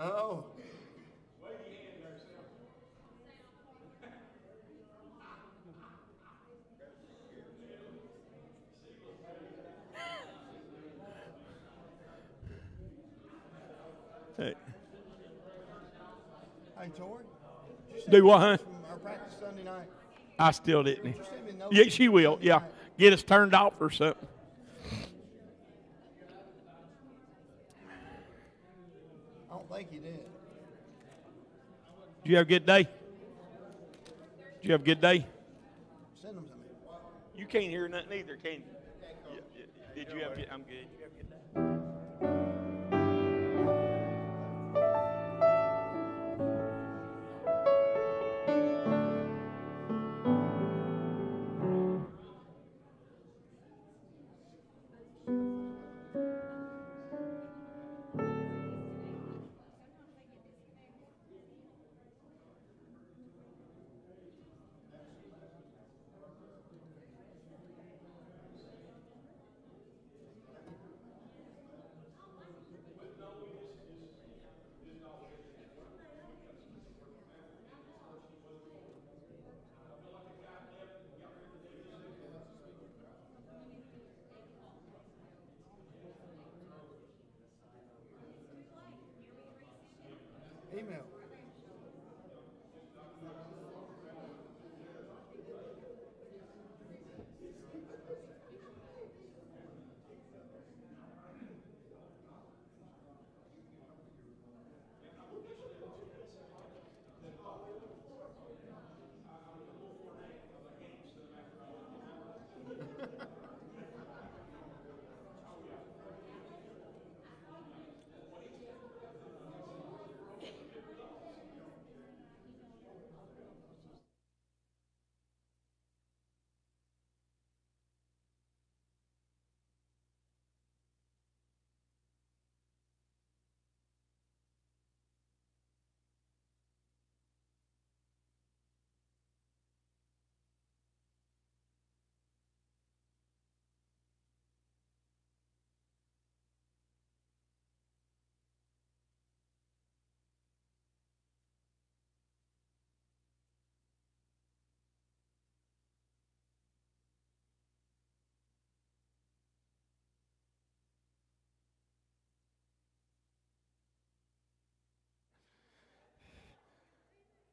Oh. Hey, Hey, Tori. did you send Do what, huh? Our practice Sunday night. I still didn't. Did you send me a note Yeah, she will. Yeah, get us turned off or something. I don't think you did. Did you have a good day? Did you have a good day? Send them to me. You can't hear nothing either, can you? Yeah, yeah. Did you have a good? I'm good.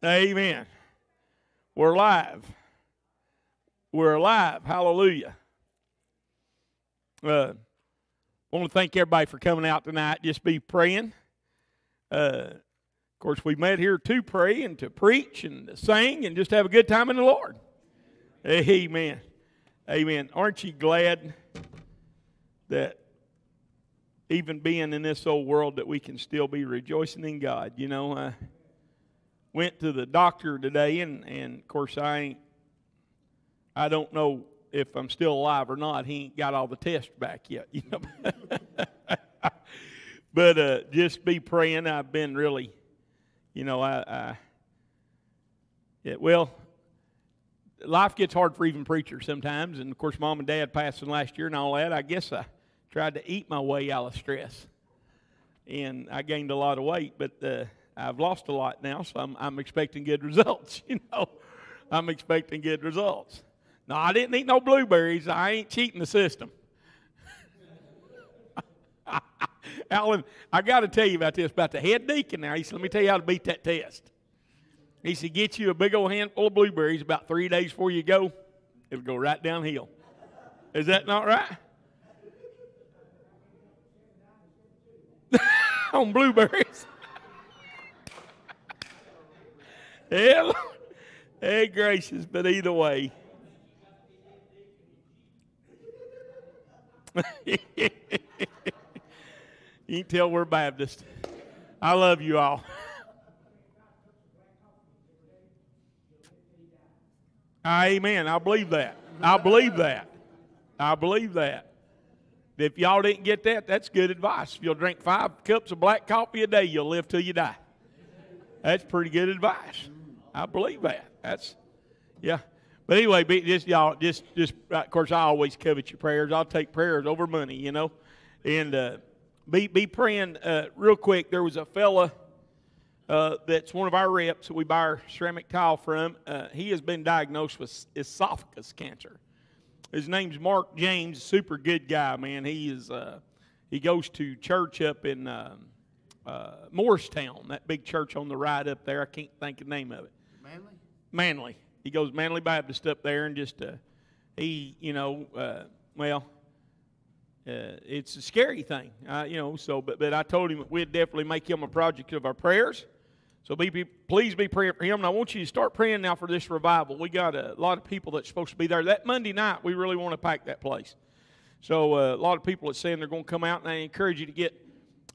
Amen. We're alive. We're alive. Hallelujah. Uh, want to thank everybody for coming out tonight. Just be praying. Uh, of course, we met here to pray and to preach and to sing and just have a good time in the Lord. Amen. Amen. Aren't you glad that even being in this old world that we can still be rejoicing in God? You know, uh, went to the doctor today, and, and of course, I ain't, I don't know if I'm still alive or not. He ain't got all the tests back yet, you know. but uh, just be praying. I've been really, you know, I, I yeah, well, life gets hard for even preachers sometimes, and of course, mom and dad passing last year and all that. I guess I tried to eat my way out of stress, and I gained a lot of weight, but. Uh, I've lost a lot now, so I'm, I'm expecting good results. You know, I'm expecting good results. No, I didn't eat no blueberries. I ain't cheating the system. Alan, I got to tell you about this about the head deacon. Now, he said, "Let me tell you how to beat that test." He said, "Get you a big old handful of blueberries about three days before you go. It'll go right downhill." Is that not right? On blueberries. Hell, hey, gracious, but either way. you can tell we're Baptist. I love you all. Amen. I believe that. I believe that. I believe that. If y'all didn't get that, that's good advice. If you'll drink five cups of black coffee a day, you'll live till you die. That's pretty good advice. I believe that. That's, yeah. But anyway, be, just y'all, just, just. Of course, I always covet your prayers. I'll take prayers over money, you know, and uh, be be praying uh, real quick. There was a fella uh, that's one of our reps that we buy our ceramic tile from. Uh, he has been diagnosed with esophagus cancer. His name's Mark James. Super good guy, man. He is. Uh, he goes to church up in um, uh, Morristown, that big church on the right up there. I can't think of the name of it. Manley? He goes Manley Baptist up there, and just uh, he, you know, uh, well, uh, it's a scary thing, uh, you know. So, but but I told him we'd definitely make him a project of our prayers. So be, be please be praying for him. And I want you to start praying now for this revival. We got a lot of people that's supposed to be there that Monday night. We really want to pack that place. So uh, a lot of people are saying they're going to come out, and I encourage you to get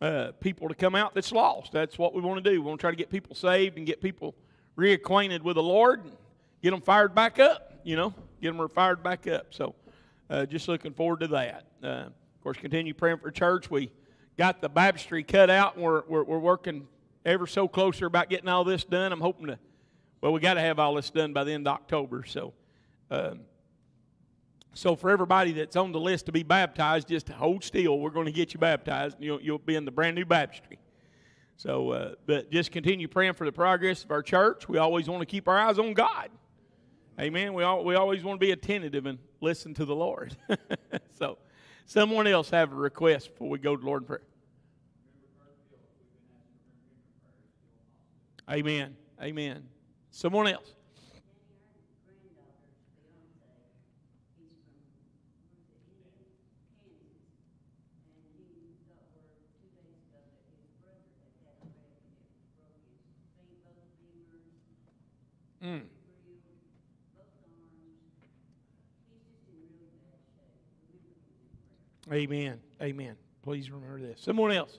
uh, people to come out that's lost. That's what we want to do. We want to try to get people saved and get people reacquainted with the Lord and get them fired back up. You know, get them fired back up. So uh, just looking forward to that. Uh, of course, continue praying for church. We got the baptistry cut out, and we're, we're, we're working ever so closer about getting all this done. I'm hoping to, well, we got to have all this done by the end of October. So, um, so for everybody that's on the list to be baptized, just hold still. We're going to get you baptized. and You'll, you'll be in the brand new baptistry. So, uh, but just continue praying for the progress of our church. We always want to keep our eyes on God. Amen. We, all, we always want to be attentive and listen to the Lord. so, someone else have a request before we go to Lord in prayer. Amen. Amen. Someone else. Mm. Amen. Amen. Please remember this. Someone else.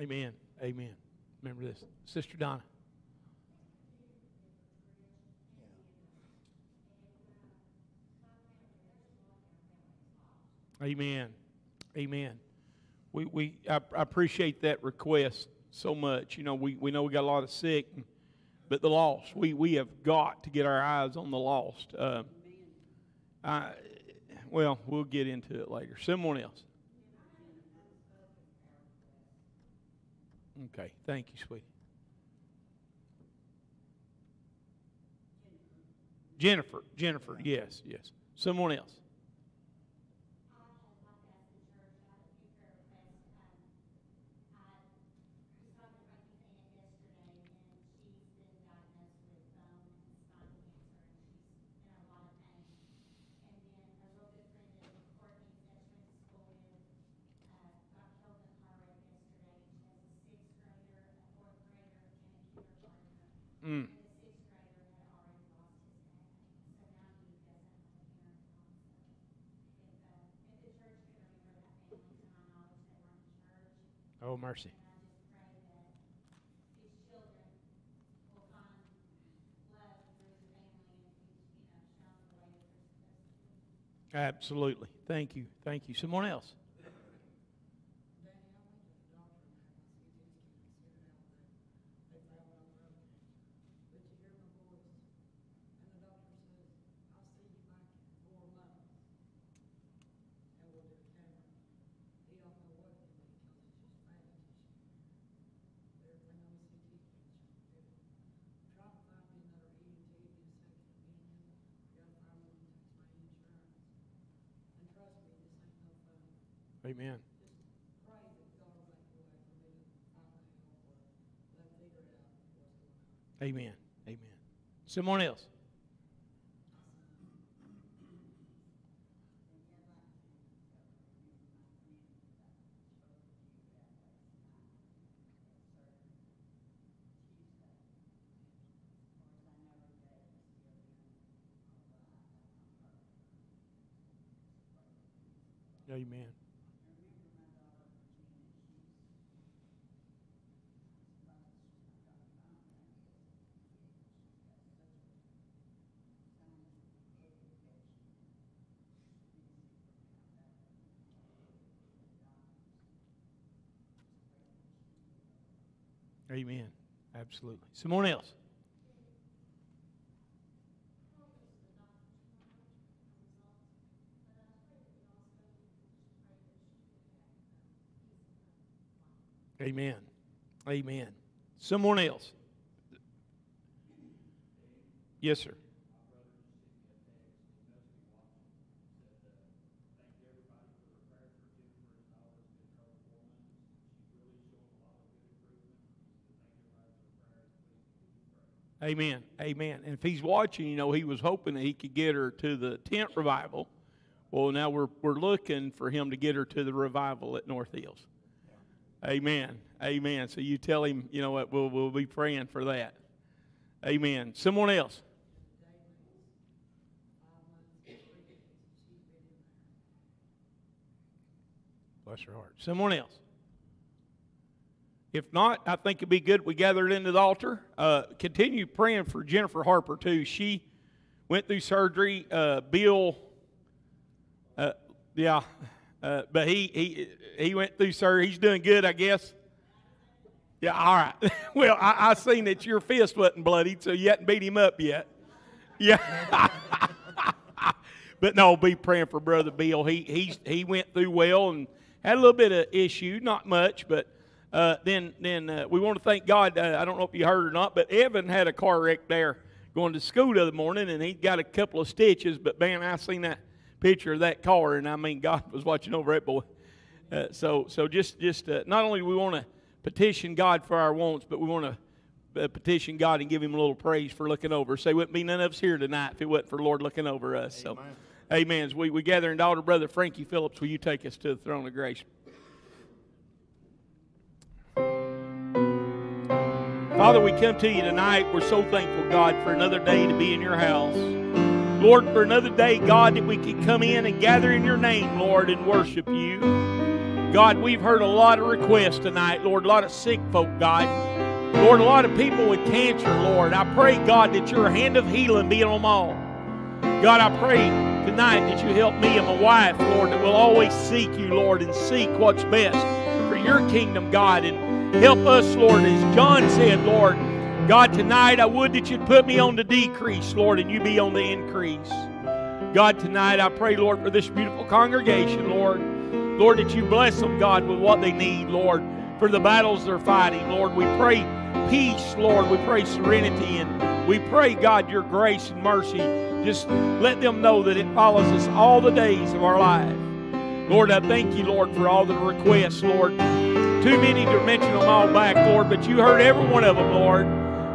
Amen. Amen. Remember this. Sister Donna. Amen. Amen. We, we I, I appreciate that request so much. You know, we, we know we got a lot of sick, but the lost, we, we have got to get our eyes on the lost. Uh, I, well, we'll get into it later. Someone else. Okay, thank you, sweetie. Jennifer, Jennifer, yes, yes. Someone else. Mm. Oh, mercy. Absolutely. Thank you. Thank you. Someone else. Amen. Amen. Amen. Someone else. Amen. Amen. Absolutely. Someone else. Amen. Amen. Someone else. Yes, sir. Amen. Amen. And if he's watching, you know, he was hoping that he could get her to the tent revival. Well, now we're, we're looking for him to get her to the revival at North Hills. Amen. Amen. So you tell him, you know what, we'll, we'll be praying for that. Amen. Someone else. Bless her heart. Someone else. If not, I think it'd be good we gather it into the altar. Uh, continue praying for Jennifer Harper, too. She went through surgery. Uh, Bill, uh, yeah, uh, but he, he, he went through surgery. He's doing good, I guess. Yeah, all right. well, I, I seen that your fist wasn't bloodied, so you hadn't beat him up yet. Yeah. but no, be praying for Brother Bill. He, he, he went through well and had a little bit of issue, not much, but uh, then then uh, we want to thank God. Uh, I don't know if you heard or not, but Evan had a car wreck there going to school the other morning, and he got a couple of stitches. But man, I seen that picture of that car, and I mean, God was watching over it, boy. Uh, so so just just uh, not only do we want to petition God for our wants, but we want to uh, petition God and give Him a little praise for looking over. Say, wouldn't be none of us here tonight if it wasn't for the Lord looking over us. Amen. So, Amen. As we we gather in daughter, brother Frankie Phillips, will you take us to the throne of grace? Father, we come to you tonight. We're so thankful, God, for another day to be in your house. Lord, for another day, God, that we can come in and gather in your name, Lord, and worship you. God, we've heard a lot of requests tonight, Lord, a lot of sick folk, God. Lord, a lot of people with cancer, Lord. I pray, God, that your hand of healing be on them all. God, I pray tonight that you help me and my wife, Lord, that we'll always seek you, Lord, and seek what's best for your kingdom, God, and Help us, Lord, as John said, Lord. God, tonight I would that you'd put me on the decrease, Lord, and you be on the increase. God, tonight I pray, Lord, for this beautiful congregation, Lord. Lord, that you bless them, God, with what they need, Lord, for the battles they're fighting. Lord, we pray peace, Lord. We pray serenity, and we pray, God, your grace and mercy. Just let them know that it follows us all the days of our life. Lord, I thank you, Lord, for all the requests, Lord. Too many to mention them all back, Lord, but you heard every one of them, Lord.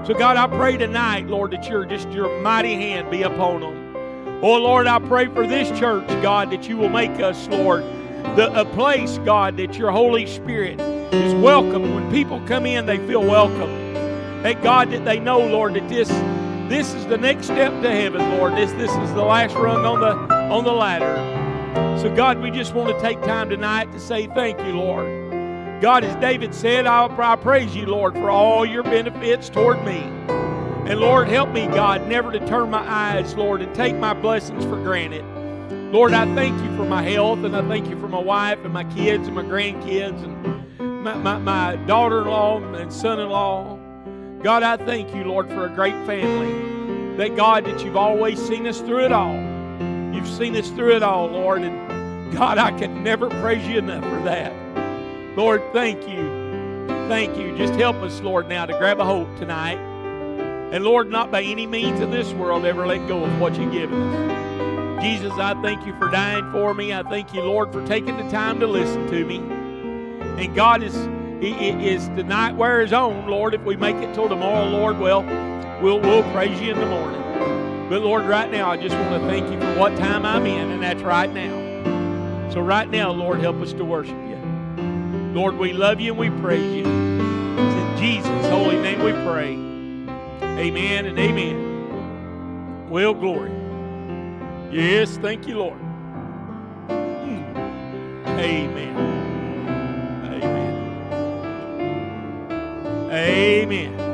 So, God, I pray tonight, Lord, that your just your mighty hand be upon them. Oh, Lord, I pray for this church, God, that you will make us, Lord, the, a place, God, that your Holy Spirit is welcome. When people come in, they feel welcome. That God, that they know, Lord, that this this is the next step to heaven, Lord. This this is the last rung on the on the ladder. So, God, we just want to take time tonight to say thank you, Lord. God, as David said, I, I praise you, Lord, for all your benefits toward me. And Lord, help me, God, never to turn my eyes, Lord, and take my blessings for granted. Lord, I thank you for my health, and I thank you for my wife and my kids and my grandkids and my, my, my daughter in law and son in law. God, I thank you, Lord, for a great family. That God, that you've always seen us through it all. You've seen us through it all, Lord. And God, I can never praise you enough for that. Lord, thank you. Thank you. Just help us, Lord, now to grab a hold tonight. And Lord, not by any means of this world ever let go of what you've given us. Jesus, I thank you for dying for me. I thank you, Lord, for taking the time to listen to me. And God is is the night wears on, Lord. If we make it till tomorrow, Lord, well, we'll we'll praise you in the morning. But Lord, right now, I just want to thank you for what time I'm in, and that's right now. So right now, Lord, help us to worship you. Lord, we love you and we praise you. It's in Jesus' holy name we pray. Amen and amen. Well, glory. Yes, thank you, Lord. Mm. Amen. Amen. Amen.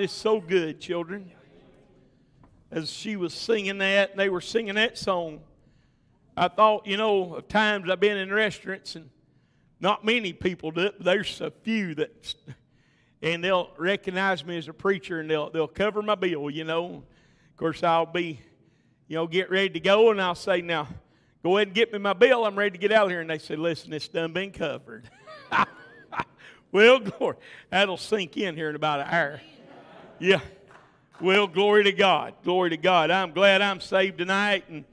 Is so good, children. As she was singing that, and they were singing that song, I thought, you know, of times I've been in restaurants and not many people do it, but there's a few that, and they'll recognize me as a preacher and they'll, they'll cover my bill, you know. Of course, I'll be, you know, get ready to go and I'll say, now, go ahead and get me my bill. I'm ready to get out of here. And they say, listen, it's done been covered. well, glory. That'll sink in here in about an hour. Yeah. Well, glory to God. Glory to God. I'm glad I'm saved tonight. And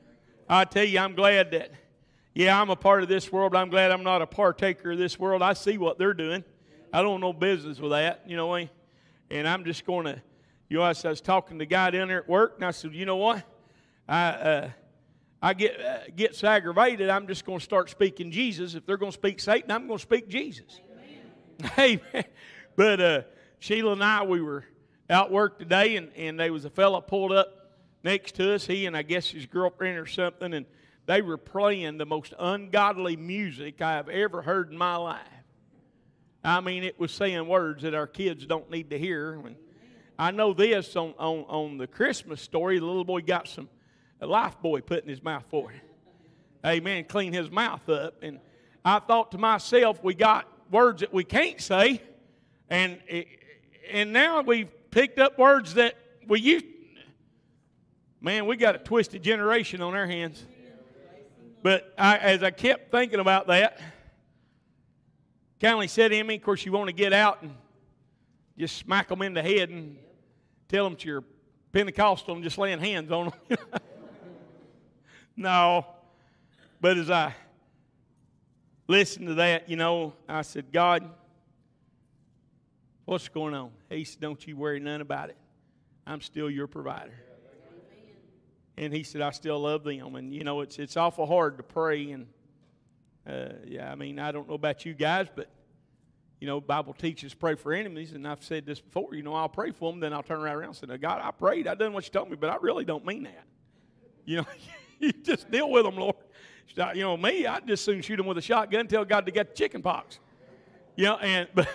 I tell you, I'm glad that, yeah, I'm a part of this world, but I'm glad I'm not a partaker of this world. I see what they're doing. I don't know business with that, you know. And I'm just going to, you know, I was talking to the guy down there at work, and I said, you know what? I, uh, I get uh, gets aggravated. I'm just going to start speaking Jesus. If they're going to speak Satan, I'm going to speak Jesus. Amen. Hey, but uh, Sheila and I, we were out work today, and, and there was a fella pulled up next to us. He and I guess his girlfriend or something, and they were playing the most ungodly music I have ever heard in my life. I mean, it was saying words that our kids don't need to hear. And I know this on, on, on the Christmas story. The little boy got some a Lifebuoy put in his mouth for him. Amen. Clean his mouth up. And I thought to myself, we got words that we can't say, and and now we've picked up words that we used. Man, we got a twisted generation on our hands. But I, as I kept thinking about that, Kindly said in me, of course, you want to get out and just smack them in the head and tell them to your Pentecostal and just laying hands on them. no. But as I listened to that, you know, I said, God, what's going on? He said, Don't you worry none about it. I'm still your provider. And he said, I still love them. And, you know, it's, it's awful hard to pray and uh, yeah, I mean, I don't know about you guys, but you know, Bible teaches pray for enemies, and I've said this before. You know, I'll pray for them, then I'll turn around and say, now, God, I prayed. I done what you told me, but I really don't mean that. You know, you just deal with them, Lord. You know, me, I'd just soon shoot them with a shotgun, tell God to get chicken pox. You know, and but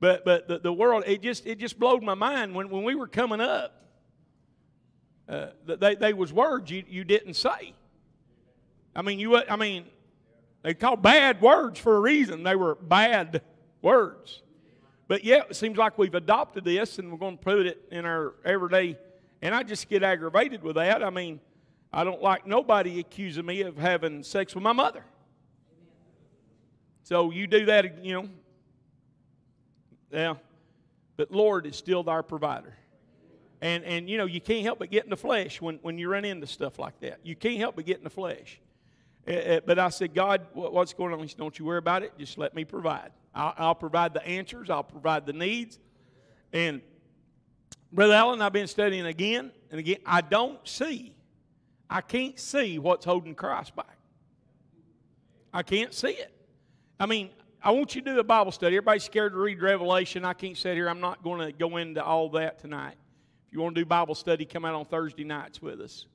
but but the, the world, it just it just blowed my mind when when we were coming up. Uh, they they was words you you didn't say. I mean, you I mean, they called bad words for a reason. They were bad words. But yet, it seems like we've adopted this and we're going to put it in our everyday. And I just get aggravated with that. I mean, I don't like nobody accusing me of having sex with my mother. So you do that, you know. Yeah. But Lord is still our provider. And, and you know, you can't help but get in the flesh when, when you run into stuff like that. You can't help but get in the flesh. Eh, but I said, God, what's going on? He said, Don't you worry about it. Just let me provide. I'll, I'll provide the answers, I'll provide the needs. And Brother Allen, I've been studying again and again. I don't see, I can't see what's holding Christ back. I can't see it. I mean, I want you to do a Bible study. Everybody's scared to read Revelation. I can't sit here. I'm not going to go into all that tonight. If you want to do Bible study, come out on Thursday nights with us.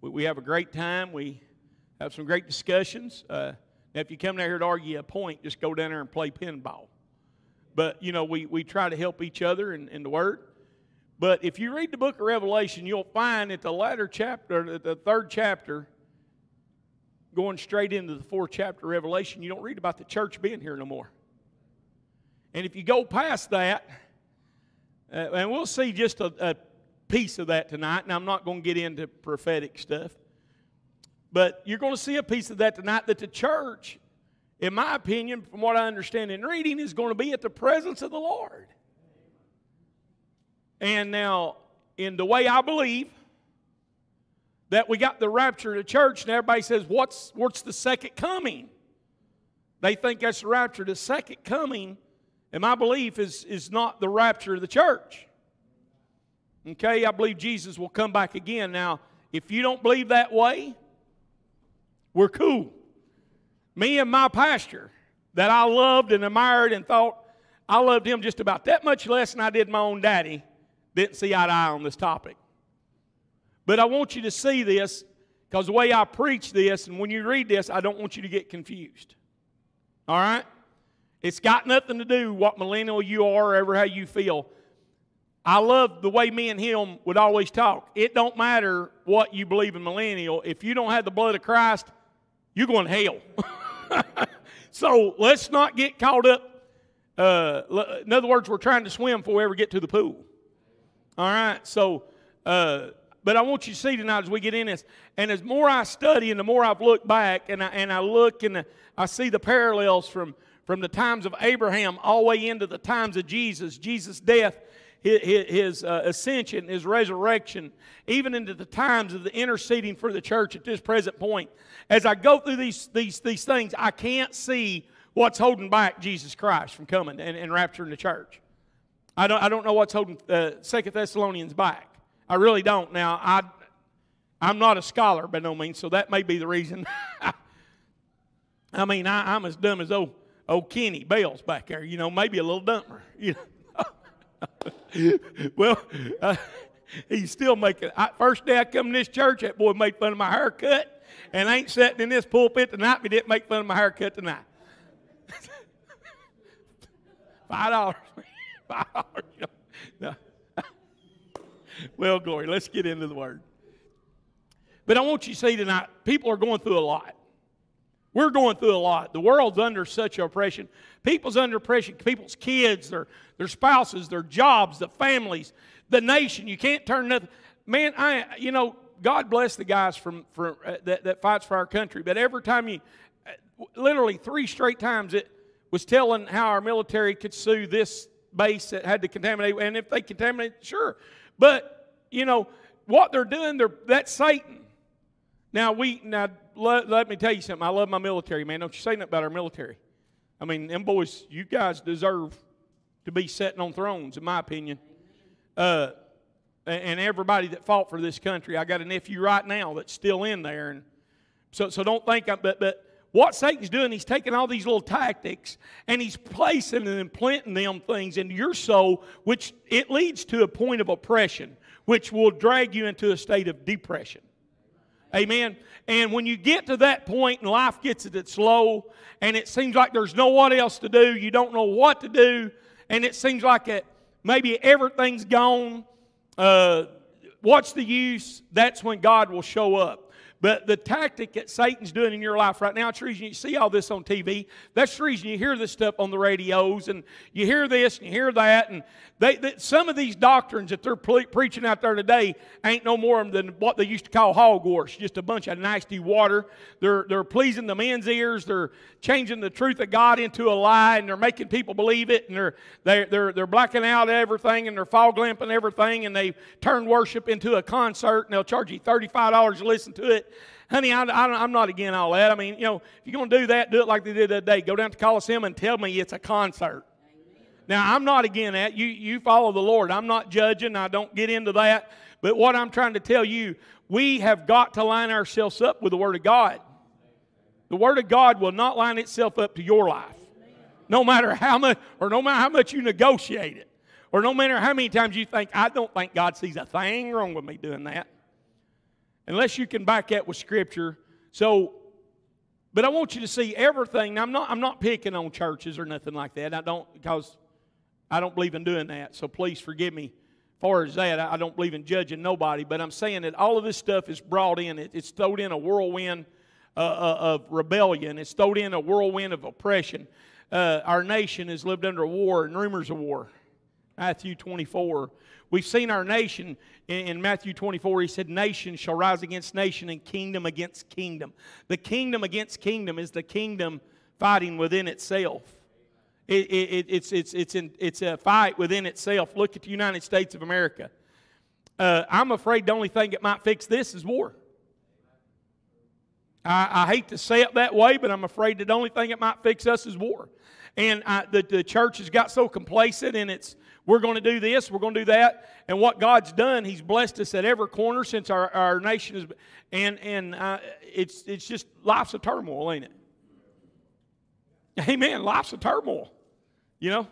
We, we have a great time. We have some great discussions. Uh, now, if you come down here to argue a point, just go down there and play pinball. But, you know, we, we try to help each other in, in the Word. But if you read the book of Revelation, you'll find at the latter chapter, the third chapter, going straight into the fourth chapter of Revelation, you don't read about the church being here no more. And if you go past that, uh, and we'll see just a, a piece of that tonight, and I'm not going to get into prophetic stuff. But you're going to see a piece of that tonight that the church, in my opinion, from what I understand in reading, is going to be at the presence of the Lord. And now, in the way I believe, that we got the rapture of the church, and everybody says, What's, what's the second coming? They think that's the rapture. The second coming, and my belief is, is not the rapture of the church. Okay, I believe Jesus will come back again. Now, if you don't believe that way, we're cool. Me and my pastor that I loved and admired and thought I loved him just about that much less than I did my own daddy didn't see eye to eye on this topic. But I want you to see this because the way I preach this and when you read this, I don't want you to get confused. All right? It's got nothing to do what millennial you are or ever how you feel. I love the way me and him would always talk. It don't matter what you believe in millennial. If you don't have the blood of Christ, you're going to hell. so let's not get caught up. Uh, in other words, we're trying to swim before we ever get to the pool. All right. So, uh, but I want you to see tonight as we get in this, and as more I study and the more I've looked back, and I, and I look and I see the parallels from from the times of Abraham all the way into the times of Jesus, Jesus' death his, his uh, ascension, his resurrection, even into the times of the interceding for the church at this present point. As I go through these, these, these things, I can't see what's holding back Jesus Christ from coming and, and rapturing the church. I don't, I don't know what's holding uh, Second Thessalonians back. I really don't. Now, I, I'm not a scholar by no means, so that may be the reason. I mean, I, am as dumb as old, old Kenny Bales back there, you know, maybe a little dumber. You know? well, uh, he's still making. I, first day I come in this church, that boy made fun of my haircut, and I ain't sitting in this pulpit tonight. But he didn't make fun of my haircut tonight. Five dollars. Five dollars. Well, glory. Let's get into the word. But I want you to see tonight, people are going through a lot. We're going through a lot. The world's under such oppression. People's under oppression. People's kids, their, their spouses, their jobs, the families, the nation. You can't turn nothing. Man, I you know God bless the guys from, from uh, that, that fights for our country. But every time you, uh, literally three straight times, it was telling how our military could sue this base that had to contaminate. And if they contaminate, sure. But you know what they're doing, they're that's Satan. Now we now let, let me tell you something. I love my military, man. Don't you say nothing about our military. I mean, them boys, you guys deserve to be sitting on thrones, in my opinion. Uh, and everybody that fought for this country. I got a nephew right now that's still in there, and so so don't think. I, but but what Satan's doing, he's taking all these little tactics and he's placing and implanting them things into your soul, which it leads to a point of oppression, which will drag you into a state of depression. Amen. And when you get to that point and life gets at its low and it seems like there's no what else to do, you don't know what to do, and it seems like it, maybe everything's gone, uh, what's the use? That's when God will show up. But the tactic that Satan's doing in your life right now, it's the reason you see all this on TV. That's the reason you hear this stuff on the radios and you hear this and you hear that. And they, some of these doctrines that they're pre- preaching out there today ain't no more than what they used to call hogwash, just a bunch of nasty water. They're, they're pleasing the men's ears. They're changing the truth of God into a lie and they're making people believe it. And they're, they're, they're, they're blacking out everything and they're fog lamping everything. And they turn worship into a concert and they'll charge you $35 to listen to it honey, I, am not again all that. I mean, you know, if you're going to do that, do it like they did that day. Go down to Coliseum and tell me it's a concert. Now, I'm not against that. You, you follow the Lord. I'm not judging. I don't get into that. But what I'm trying to tell you, we have got to line ourselves up with the Word of God. The Word of God will not line itself up to your life. No matter how much, or no matter how much you negotiate it, or no matter how many times you think, I don't think God sees a thing wrong with me doing that unless you can back that with Scripture. So, but I want you to see everything. Now, I'm not, I'm not picking on churches or nothing like that. I don't, because I don't believe in doing that. So please forgive me. As far as that, I don't believe in judging nobody. But I'm saying that all of this stuff is brought in. It, it's thrown in a whirlwind uh, uh, of rebellion. It's thrown in a whirlwind of oppression. Uh, our nation has lived under war and rumors of war. Matthew 24. We've seen our nation in, Matthew 24. He said, Nation shall rise against nation and kingdom against kingdom. The kingdom against kingdom is the kingdom fighting within itself. It, it, it's, it's, it's, in, it's a fight within itself. Look at the United States of America. Uh, I'm afraid the only thing that might fix this is war. I, I, hate to say it that way, but I'm afraid that the only thing that might fix us is war. And I, the, the church has got so complacent in its we're going to do this, we're going to do that. And what God's done, He's blessed us at every corner since our, our nation is, and, and uh, it's, it's just life's a turmoil, ain't it? Amen. Life's a turmoil, you know?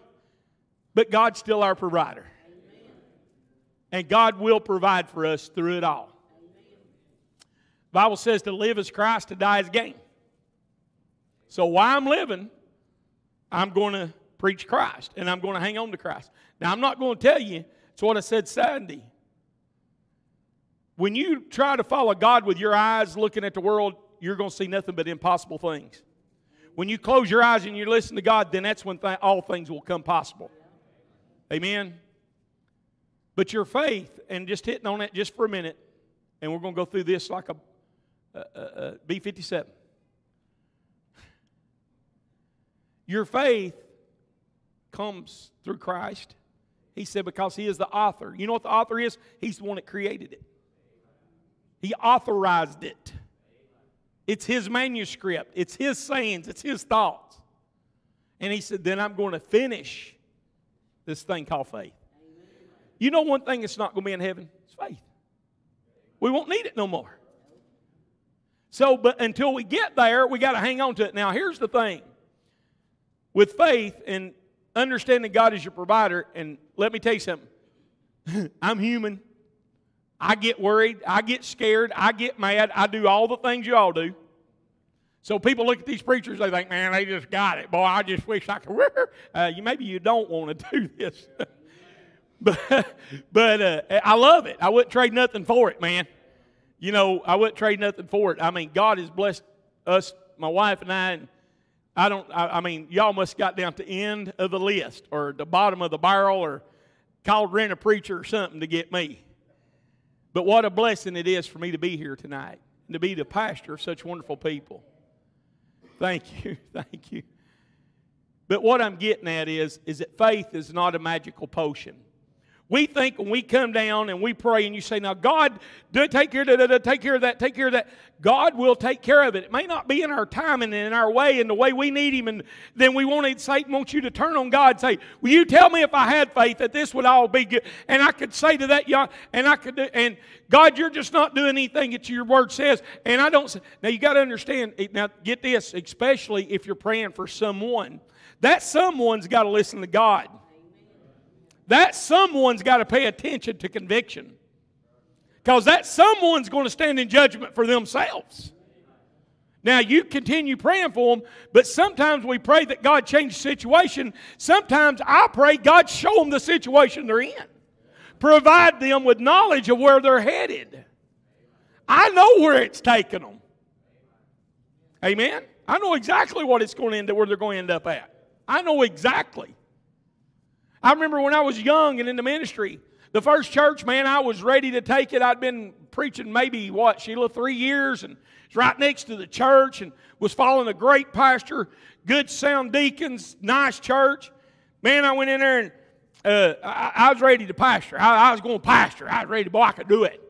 But God's still our provider. And God will provide for us through it all. Bible says to live as Christ, to die as gain. So while I'm living, I'm going to preach Christ and I'm going to hang on to Christ. Now, I'm not going to tell you It's what I said Sunday. When you try to follow God with your eyes looking at the world, you're going to see nothing but impossible things. When you close your eyes and you listen to God, then that's when th- all things will come possible. Amen. But your faith, and just hitting on that just for a minute, and we're going to go through this like a a, a, a B 57. Your faith comes through Christ. He said, because He is the author. You know what the author is? He's the one that created it, He authorized it. It's His manuscript, it's His sayings, it's His thoughts. And He said, then I'm going to finish this thing called faith. You know one thing that's not going to be in heaven? It's faith. We won't need it no more. So, but until we get there, we got to hang on to it. Now, here's the thing with faith and understanding God as your provider, and let me tell you something I'm human. I get worried. I get scared. I get mad. I do all the things you all do. So people look at these preachers, they think, man, they just got it. Boy, I just wish I could. Uh, you, maybe you don't want to do this. but but uh, I love it. I wouldn't trade nothing for it, man. You know, I wouldn't trade nothing for it. I mean, God has blessed us, my wife and I, and I don't, I, I mean, y'all must got down to the end of the list or the bottom of the barrel or called rent a preacher or something to get me. But what a blessing it is for me to be here tonight and to be the pastor of such wonderful people. Thank you. Thank you. But what I'm getting at is, is that faith is not a magical potion. We think when we come down and we pray and you say, Now, God, do take care, of that, take care of that, take care of that. God will take care of it. It may not be in our time and in our way and the way we need Him. And then we want Satan wants you to turn on God and say, Will you tell me if I had faith that this would all be good? And I could say to that young, and I could do, and God, you're just not doing anything that your word says. And I don't now you got to understand, now get this, especially if you're praying for someone. That someone's got to listen to God that someone's got to pay attention to conviction. Because that someone's going to stand in judgment for themselves. Now, you continue praying for them, but sometimes we pray that God change the situation. Sometimes I pray God show them the situation they're in, provide them with knowledge of where they're headed. I know where it's taking them. Amen? I know exactly what it's going to end up, where they're going to end up at. I know exactly. I remember when I was young and in the ministry, the first church, man, I was ready to take it. I'd been preaching maybe, what, Sheila, three years, and it's right next to the church, and was following a great pastor, good sound deacons, nice church. Man, I went in there and uh, I, I, was ready to pastor. I, I, was going to pastor. I was ready, to, boy, I could do it.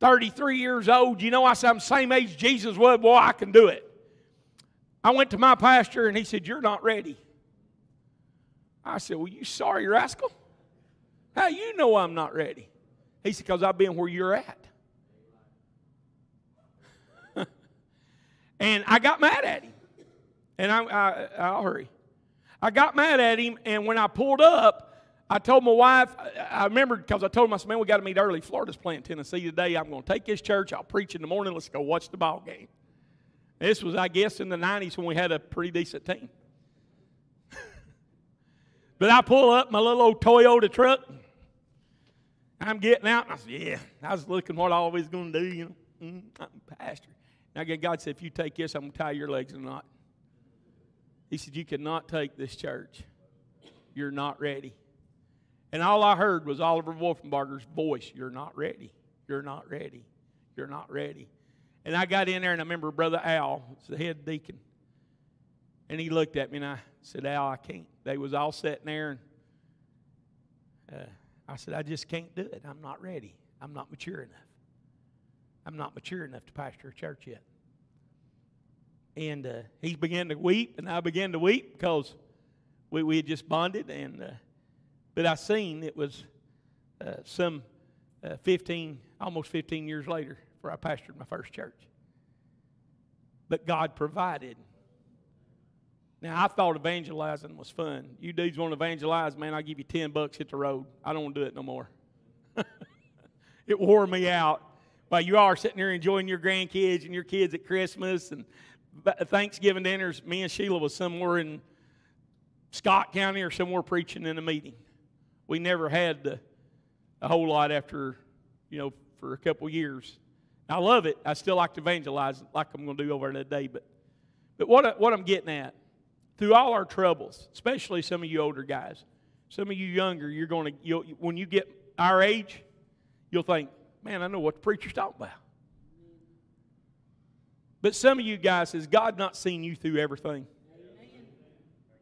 33 years old, you know, I said, I'm the same age Jesus was, boy, I can do it. I went to my pastor, and he said, You're not ready. I said, Well, you sorry rascal? How you know I'm not ready? He said, Because I've been where you're at. and I got mad at him. And I, I, I'll hurry. I got mad at him, and when I pulled up, I told my wife, I remembered because I told him, I said, man, we got to meet early. Florida's playing Tennessee today. I'm going to take this church. I'll preach in the morning. Let's go watch the ball game. This was, I guess, in the 90s when we had a pretty decent team. But I pull up my little old Toyota truck. I'm getting out, and I said, Yeah, I was looking what I always going to do, you know. Mm, I'm pastor. And again, God said, If you take this, I'm going to tie your legs in a knot. He said, You cannot take this church. You're not ready. And all I heard was Oliver Wolfenbarger's voice You're not ready. You're not ready. You're not ready. And I got in there, and I remember Brother Al, the head deacon. And he looked at me, and I said, Al, I can't they was all sitting there and uh, I said, I just can't do it. I'm not ready. I'm not mature enough. I'm not mature enough to pastor a church yet. And uh, he began to weep, and I began to weep because we, we had just bonded. And uh, but I seen it was uh, some uh, 15, almost 15 years later, where I pastored my first church. But God provided now, I thought evangelizing was fun. You dudes want to evangelize, man, I'll give you 10 bucks, hit the road. I don't want to do it no more. it wore me out. While you are sitting there enjoying your grandkids and your kids at Christmas and Thanksgiving dinners, me and Sheila was somewhere in Scott County or somewhere preaching in a meeting. We never had the a whole lot after, you know, for a couple years. I love it. I still like to evangelize like I'm going to do over today. But, but what, what I'm getting at, through all our troubles, especially some of you older guys, some of you younger, you're going to, you'll, when you get our age, you'll think, man, I know what the preacher's talking about. But some of you guys, has God not seen you through everything?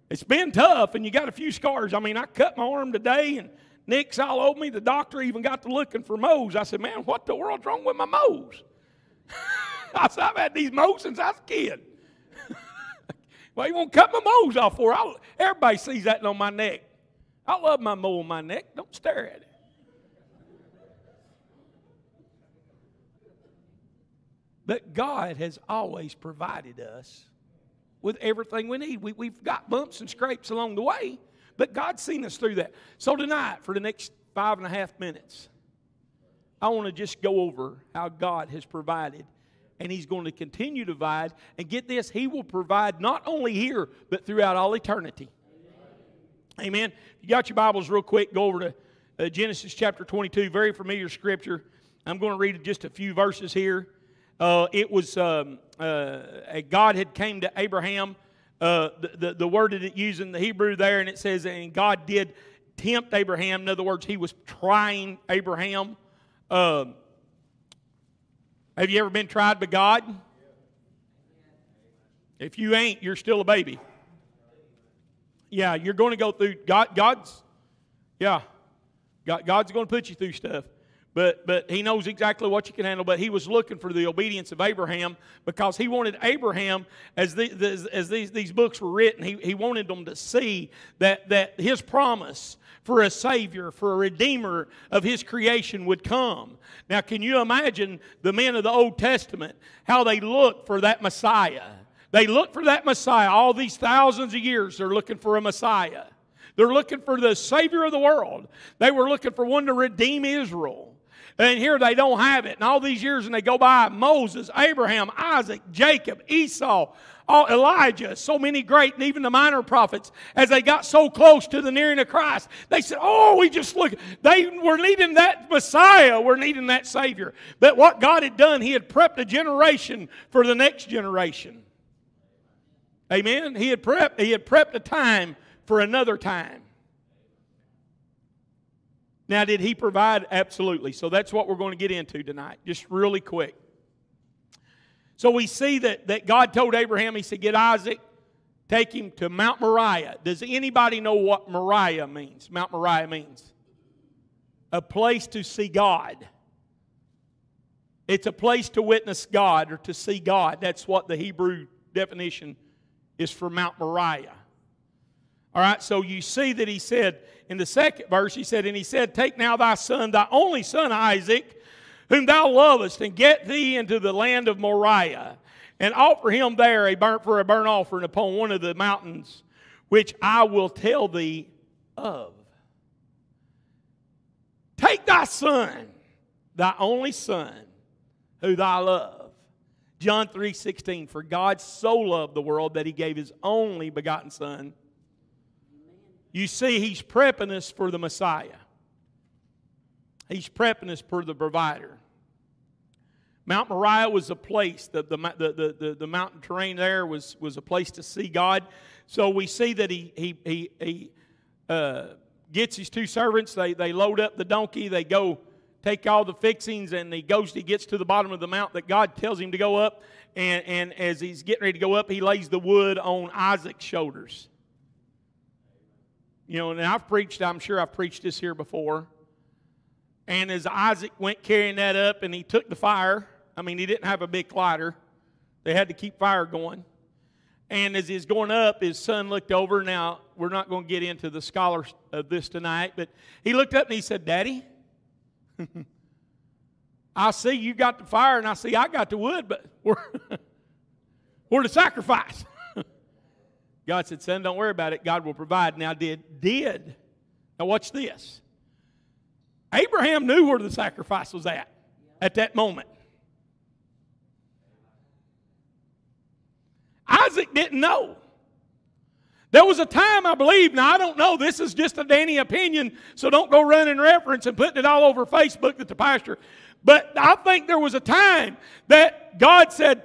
It's been tough, and you got a few scars. I mean, I cut my arm today, and Nick's all over me. The doctor even got to looking for moles. I said, man, what the world's wrong with my moles? I said, I've had these moles since I was a kid. Well, you won't cut my moles off for? I'll, everybody sees that on my neck. I love my mole on my neck. Don't stare at it. But God has always provided us with everything we need. We, we've got bumps and scrapes along the way, but God's seen us through that. So tonight, for the next five and a half minutes, I want to just go over how God has provided. And He's going to continue to provide. And get this, He will provide not only here, but throughout all eternity. Amen. If you got your Bibles real quick, go over to uh, Genesis chapter 22, very familiar scripture. I'm going to read just a few verses here. Uh, it was um, uh, God had came to Abraham. Uh, the, the, the, word that it used in the Hebrew there, and it says, and God did tempt Abraham. In other words, He was trying Abraham. Um, have you ever been tried by God? If you ain't, you're still a baby. Yeah, you're going to go through God. God's, yeah, God, God's going to put you through stuff but, but he knows exactly what you can handle. But he was looking for the obedience of Abraham because he wanted Abraham, as, the, the, as these, these books were written, he, he wanted them to see that, that his promise for a Savior, for a Redeemer of his creation would come. Now, can you imagine the men of the Old Testament, how they looked for that Messiah? They looked for that Messiah. All these thousands of years, they're looking for a Messiah. They're looking for the Savior of the world. They were looking for one to redeem Israel. And here they don't have it. And all these years, and they go by Moses, Abraham, Isaac, Jacob, Esau, all, Elijah, so many great, and even the minor prophets, as they got so close to the nearing of Christ, they said, Oh, we just look. They were needing that Messiah, we're needing that Savior. But what God had done, He had prepped a generation for the next generation. Amen. He had prepped, he had prepped a time for another time. Now, did he provide? Absolutely. So that's what we're going to get into tonight, just really quick. So we see that, that God told Abraham, He said, Get Isaac, take him to Mount Moriah. Does anybody know what Moriah means? Mount Moriah means a place to see God. It's a place to witness God or to see God. That's what the Hebrew definition is for Mount Moriah. All right, so you see that he said in the second verse, he said, And he said, Take now thy son, thy only son Isaac, whom thou lovest, and get thee into the land of Moriah, and offer him there a burnt for a burnt offering upon one of the mountains, which I will tell thee of. Take thy son, thy only son, who thou love. John 3 16, for God so loved the world that he gave his only begotten son you see, he's prepping us for the Messiah. He's prepping us for the provider. Mount Moriah was a place, the, the, the, the, the mountain terrain there was, was a place to see God. So we see that he, he, he, he uh, gets his two servants, they, they load up the donkey, they go take all the fixings, and he goes, he gets to the bottom of the mount that God tells him to go up. And, and as he's getting ready to go up, he lays the wood on Isaac's shoulders. You know, and I've preached, I'm sure I've preached this here before. And as Isaac went carrying that up and he took the fire, I mean, he didn't have a big lighter, they had to keep fire going. And as he's going up, his son looked over. Now, we're not going to get into the scholars of this tonight, but he looked up and he said, Daddy, I see you got the fire and I see I got the wood, but we're, we're the sacrifice. God said, Son, don't worry about it. God will provide. Now, did, did. Now, watch this. Abraham knew where the sacrifice was at at that moment. Isaac didn't know. There was a time, I believe, now I don't know, this is just a Danny opinion, so don't go running reference and putting it all over Facebook that the pastor. But I think there was a time that God said,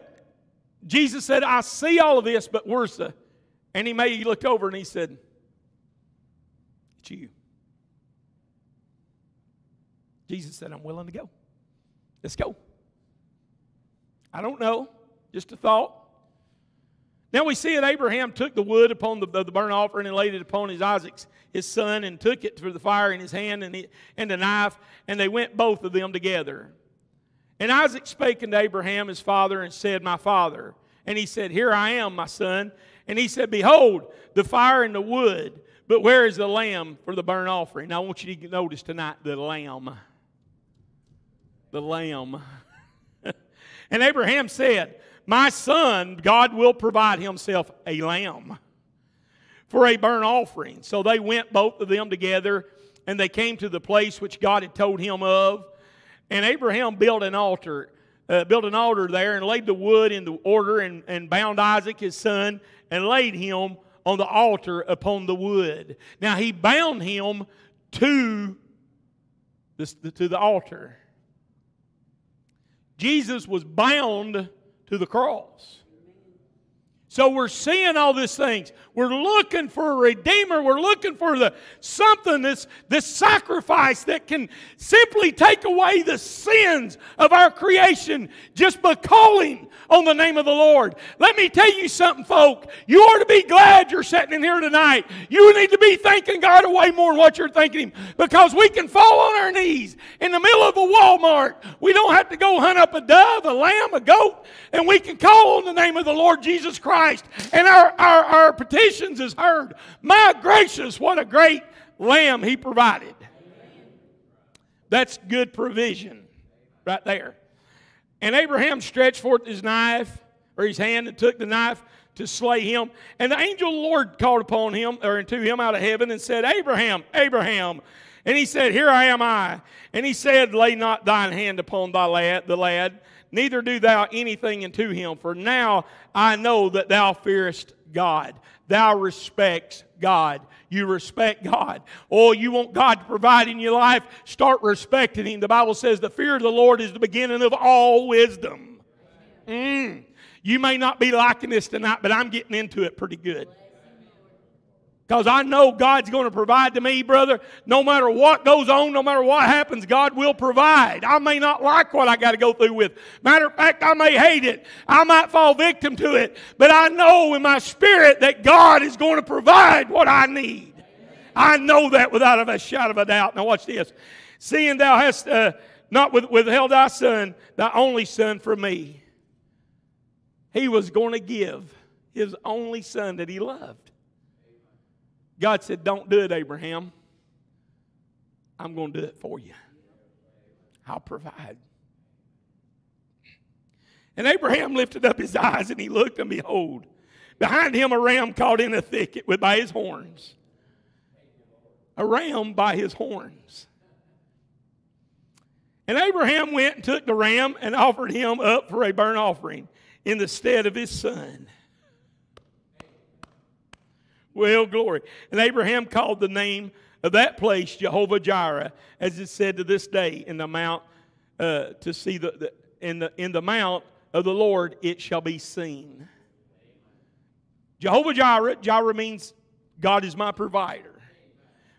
Jesus said, I see all of this, but where's the. And he may he looked over and he said, It's you. Jesus said, I'm willing to go. Let's go. I don't know. Just a thought. Now we see that Abraham took the wood upon the, the burnt offering and laid it upon his Isaac's his son and took it for the fire in his hand and, he, and the knife, and they went both of them together. And Isaac spake unto Abraham his father and said, My father. And he said, Here I am, my son. And he said, Behold, the fire and the wood, but where is the lamb for the burnt offering? Now I want you to notice tonight the lamb. The lamb. and Abraham said, My son, God will provide himself a lamb for a burnt offering. So they went both of them together, and they came to the place which God had told him of. And Abraham built an altar, uh, built an altar there, and laid the wood in the order, and, and bound Isaac his son, and laid him on the altar upon the wood. Now he bound him to the, to the altar. Jesus was bound to the cross. So we're seeing all these things. We're looking for a redeemer. We're looking for the something this this sacrifice that can simply take away the sins of our creation just by calling on the name of the Lord. Let me tell you something, folk. You ought to be glad you're sitting in here tonight. You need to be thanking God way more than what you're thanking Him because we can fall on our knees in the middle of a Walmart. We don't have to go hunt up a dove, a lamb, a goat, and we can call on the name of the Lord Jesus Christ, and our, our, our petitions is heard. My gracious, what a great lamb He provided. That's good provision right there. And Abraham stretched forth his knife, or his hand, and took the knife to slay him. And the angel of the Lord called upon him, or to him out of heaven, and said, Abraham, Abraham. And he said, Here I am I. And he said, Lay not thine hand upon thy lad, the lad, neither do thou anything unto him, for now I know that thou fearest God. Thou respects God. You respect God. Oh, you want God to provide in your life? Start respecting Him. The Bible says the fear of the Lord is the beginning of all wisdom. Mm. You may not be liking this tonight, but I'm getting into it pretty good. Because I know God's going to provide to me, brother. No matter what goes on, no matter what happens, God will provide. I may not like what I got to go through with. Matter of fact, I may hate it. I might fall victim to it. But I know in my spirit that God is going to provide what I need. I know that without a shadow of a doubt. Now, watch this. Seeing thou hast uh, not withheld thy son, thy only son, from me. He was going to give his only son that he loved. God said, Don't do it, Abraham. I'm going to do it for you. I'll provide. And Abraham lifted up his eyes and he looked, and behold, behind him a ram caught in a thicket with by his horns. A ram by his horns. And Abraham went and took the ram and offered him up for a burnt offering in the stead of his son. Well, glory. And Abraham called the name of that place Jehovah Jireh, as it said to this day in the mount uh, to see the, the, in the in the mount of the Lord it shall be seen. Jehovah Jireh, Jireh means God is my provider.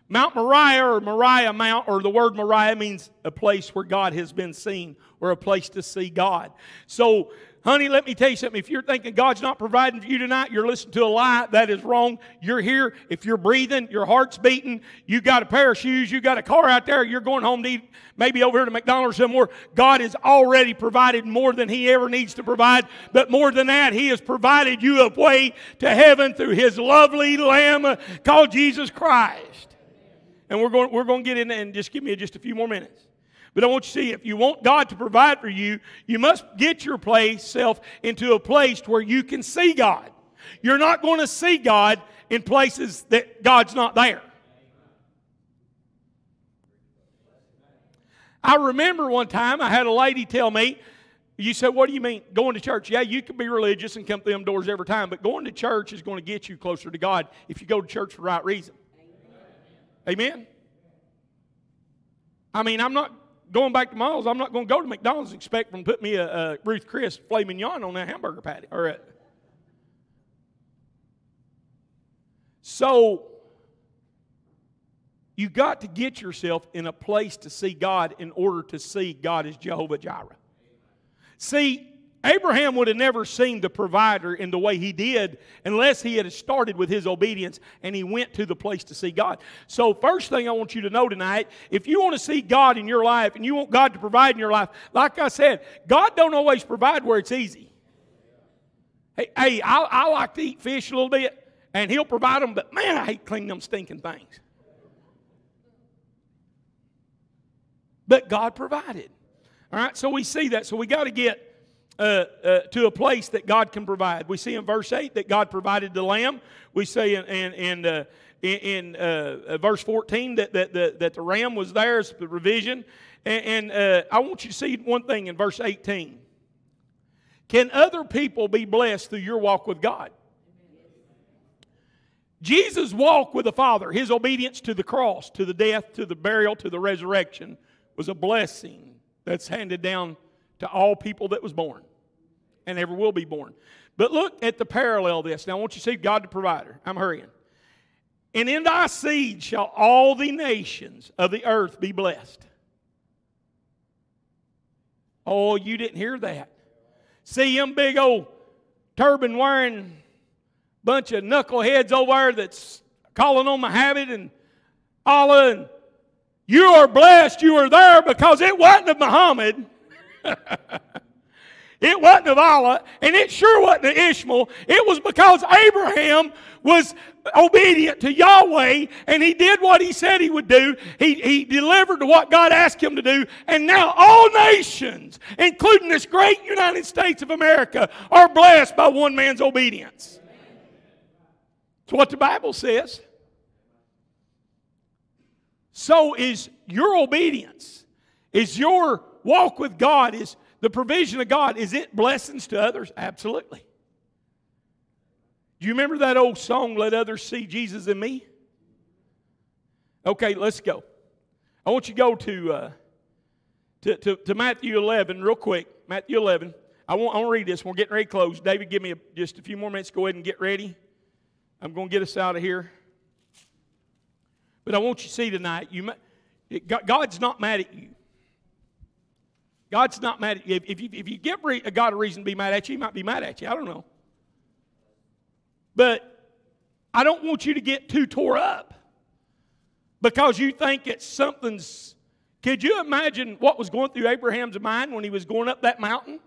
Mount Moriah or Moriah Mount, or the word Moriah means a place where God has been seen or a place to see God. So Honey, let me tell you something. If you're thinking God's not providing for you tonight, you're listening to a lie. That is wrong. You're here. If you're breathing, your heart's beating, you got a pair of shoes, you got a car out there, you're going home to eat, maybe over here to McDonald's somewhere. God has already provided more than He ever needs to provide. But more than that, He has provided you a way to heaven through His lovely Lamb called Jesus Christ. And we're going, we're going to get in and just give me just a few more minutes. But I want you to see if you want God to provide for you, you must get your place self into a place where you can see God. You're not going to see God in places that God's not there. I remember one time I had a lady tell me, You say, what do you mean? Going to church? Yeah, you can be religious and come through them doors every time, but going to church is going to get you closer to God if you go to church for the right reason. Amen? I mean, I'm not going back to Miles. I'm not going to go to McDonald's and expect them to put me a, a Ruth Chris filet mignon on that hamburger patty. All right. So, you got to get yourself in a place to see God in order to see God as Jehovah Jireh. See, Abraham would have never seen the provider in the way he did unless he had started with his obedience and he went to the place to see God. So, first thing I want you to know tonight if you want to see God in your life and you want God to provide in your life, like I said, God don't always provide where it's easy. Hey, hey I, I like to eat fish a little bit and He'll provide them, but man, I hate cleaning them stinking things. But God provided. All right, so we see that. So we got to get uh, uh, to a place that God can provide. We see in verse 8 that God provided the lamb. We see in, in, in, uh, in uh, verse 14 that, that, that, that, the ram was there as the revision. And, and uh, I want you to see one thing in verse 18. Can other people be blessed through your walk with God? Jesus' walk with the Father, his obedience to the cross, to the death, to the burial, to the resurrection, was a blessing that's handed down to all people that was born and ever will be born. But look at the parallel of this. Now I want you to see God the provider. I'm hurrying. And in thy seed shall all the nations of the earth be blessed. Oh, you didn't hear that. See them big old turban wearing bunch of knuckleheads over there that's calling on Muhammad and Allah and you are blessed you are there because it wasn't of Muhammad. it wasn't of Allah, and it sure wasn't of Ishmael. It was because Abraham was obedient to Yahweh and he did what he said he would do. He, he delivered to what God asked him to do. And now all nations, including this great United States of America, are blessed by one man's obedience. That's what the Bible says. So is your obedience, is your walk with God, is the provision of God, is it blessings to others? Absolutely. Do you remember that old song, Let Others See Jesus in Me? Okay, let's go. I want you to go to, uh, to, to, to, Matthew 11 real quick. Matthew 11. I want, I want to read this. We're getting ready to close. David, give me a, just a few more minutes. Go ahead and get ready. I'm going to get us out of here. But I want you to see tonight, you, God's not mad at you. God's not mad at you. If you, if you give God a reason to be mad at you, he might be mad at you. I don't know. But I don't want you to get too tore up because you think it's something's. Could you imagine what was going through Abraham's mind when he was going up that mountain?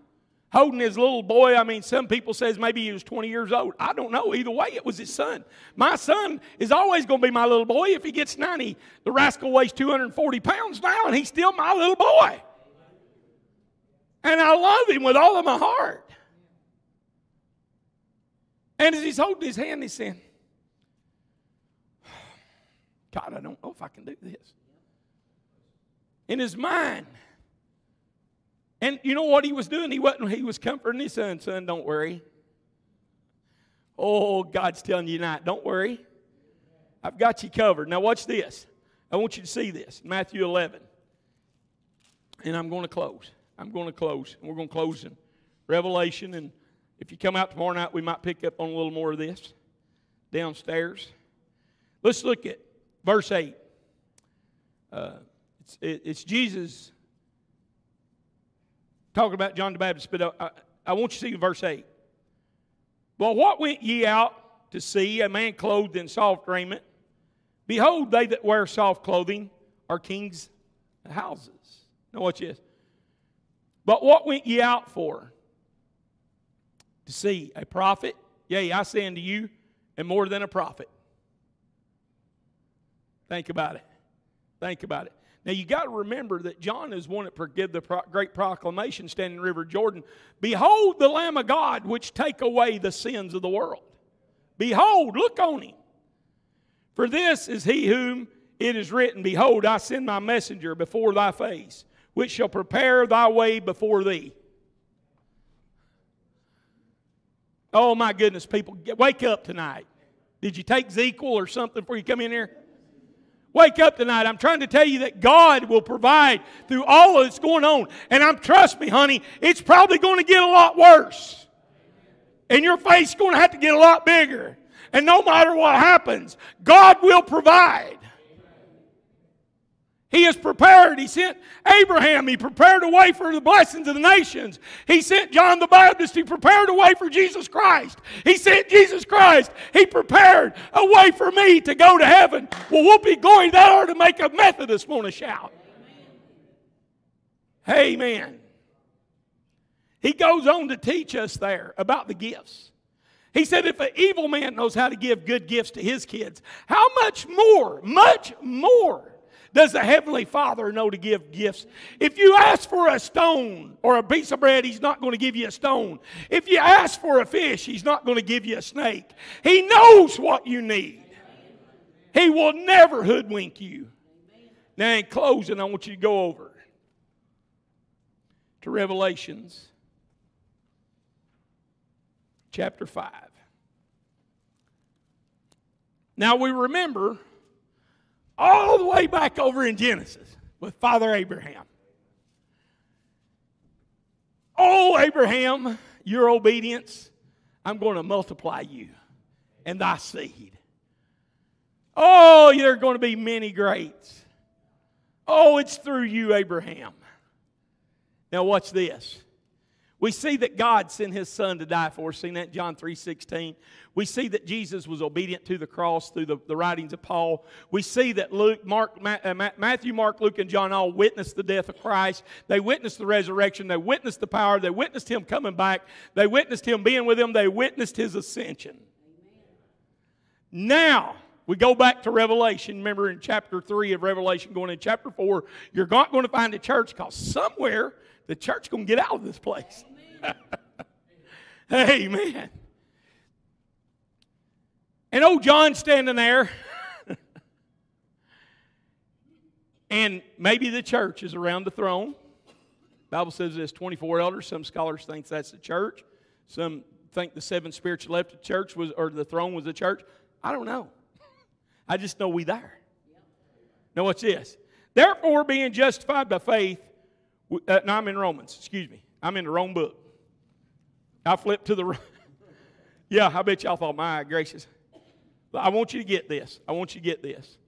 holding his little boy. I mean, some people says maybe he was 20 years old. I don't know. Either way, it was his son. My son is always going to be my little boy. If he gets 90, the rascal weighs 240 pounds now, and he's still my little boy. And I love him with all of my heart. And as he's holding his hand, he's saying, God, I don't know if I can do this. In his mind, and you know what he was doing? He wasn't, he was comforting his son, son, don't worry. Oh, God's telling you tonight, don't worry. I've got you covered. Now watch this. I want you to see this. Matthew 11. And I'm going to close. I'm going to close. And we're going to close in Revelation. And if you come out tomorrow night, we might pick up on a little more of this downstairs. Let's look at verse 8. Uh, it's, it, it's Jesus talking about John the Baptist, but I, I want you to see verse 8. Well, what went ye out to see? A man clothed in soft raiment. Behold, they that wear soft clothing are kings' houses. Now, watch this. But what went ye out for? To see a prophet? Yea, I say unto you, and more than a prophet. Think about it. Think about it. Now you got to remember that John is one that give the pro- great proclamation standing in river Jordan. Behold the Lamb of God which take away the sins of the world. Behold, look on him. For this is he whom it is written, Behold, I send my messenger before thy face, which shall prepare thy way before thee. Oh my goodness, people, get, wake up tonight. Did you take ZzzQuil or something before you come in here? Wake up tonight. I'm trying to tell you that God will provide through all that's going on. And I'm trust me, honey, it's probably going to get a lot worse. And your face is going to have to get a lot bigger. And no matter what happens, God will provide. He is prepared. He sent Abraham. He prepared a way for the blessings of the nations. He sent John the Baptist. He prepared a way for Jesus Christ. He sent Jesus Christ. He prepared a way for me to go to heaven. Well, whoopee glory, that ought to make a Methodist want to shout. Amen. He goes on to teach us there about the gifts. He said, if an evil man knows how to give good gifts to his kids, how much more, much more does the Heavenly Father know to give gifts? If you ask for a stone or a piece of bread, He's not going to give you a stone. If you ask for a fish, He's not going to give you a snake. He knows what you need. He will never hoodwink you. Now, in closing, I want you to go over to Revelations chapter 5. Now, we remember all the way back over in Genesis with Father Abraham. Oh, Abraham, your obedience, I'm going to multiply you and thy seed. Oh, there are going to be many greats. Oh, it's through you, Abraham. Now, watch this. We see that God sent his son to die for us. Seen that in John 3.16. We see that Jesus was obedient to the cross through the, the writings of Paul. We see that Luke, Mark, uh, Matthew, Mark, Luke, and John all witnessed the death of Christ. They witnessed the resurrection. They witnessed the power. They witnessed him coming back. They witnessed him being with them. They witnessed his ascension. Now, we go back to Revelation. Remember in chapter 3 of Revelation, going in chapter 4, you're not going to find a church because somewhere the church going to get out of this place. Amen. And old John standing there. and maybe the church is around the throne. Bible says there's 24 elders. Some scholars think that's the church. Some think the seven spirits left the church was or the throne was the church. I don't know. I just know we there. Now what's this? Therefore, being justified by faith, uh, no, I'm in Romans. Excuse me. I'm in the wrong book. I flipped to the. yeah, I bet y'all thought, my gracious. I want you to get this. I want you to get this.